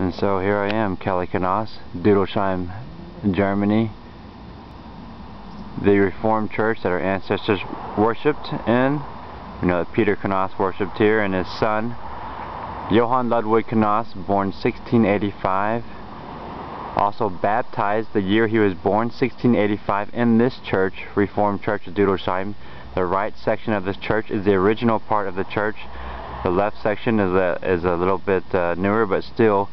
And so here I am, Kelly Knaus, Dudelsheim, Germany. The Reformed church that our ancestors worshipped in. You know that Peter Knaus worshipped here and his son, Johann Ludwig Knaus, born 1685. Also baptized the year he was born, 1685, in this church, Reformed Church of Dudelsheim. The right section of this church is the original part of the church. The left section is a, is a little bit uh, newer, but still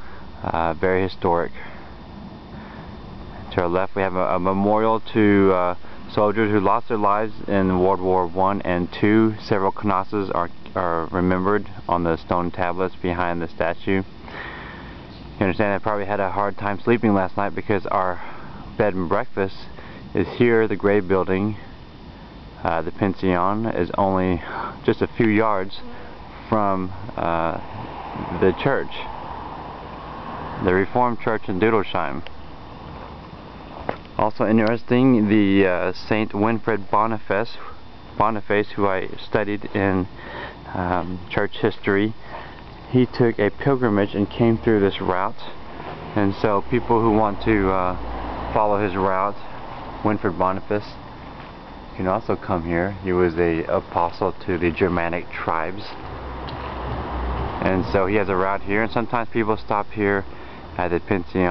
uh, very historic. To our left we have a, a memorial to uh, soldiers who lost their lives in World War One and Two. Several Knauses are, are remembered on the stone tablets behind the statue. You understand I probably had a hard time sleeping last night because our bed and breakfast is here, the gray building. Uh, the pension is only just a few yards from uh, the church the Reformed Church in Dudelsheim. Also interesting, the uh, Saint Winfrid Boniface, Boniface, who I studied in um, church history, he took a pilgrimage and came through this route. And so people who want to uh, follow his route, Winfrid Boniface, can also come here. He was a apostle to the Germanic tribes. And so he has a route here, and sometimes people stop here at the Pension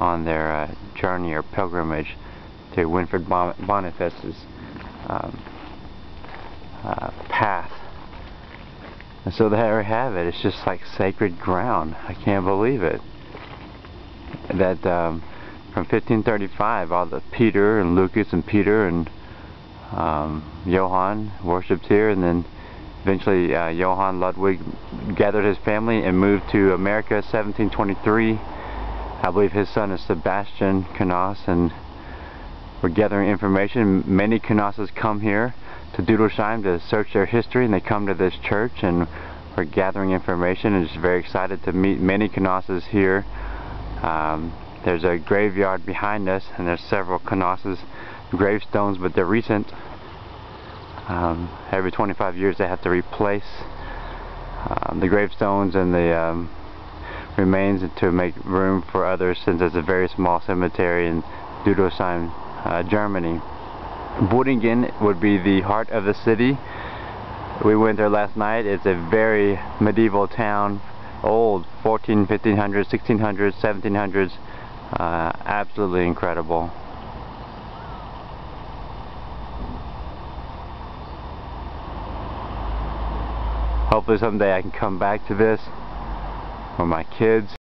on their uh, journey or pilgrimage to Winfrid Boniface's um, uh, path. And so there we have it. It's just like sacred ground. I can't believe it. That um, from 1535, all the Peter and Lukas and Peter and um, Johann worshipped here, and then eventually uh, Johann Ludwig gathered his family and moved to America 1723 I believe his son is Sebastian Knaus and we're gathering information. Many Knauses come here to Dudelsheim to search their history and they come to this church and we're gathering information and just very excited to meet many Knauses here. Um, there's a graveyard behind us and there's several Knauses gravestones but they're recent. Um, every 25 years they have to replace um, the gravestones and the um, remains to make room for others since it's a very small cemetery in Dudelsheim, uh, Germany. Budingen would be the heart of the city. We went there last night. It's a very medieval town, old, 14, 1500s, 1600s, 1700s. Uh, absolutely incredible. Hopefully someday I can come back to this for my kids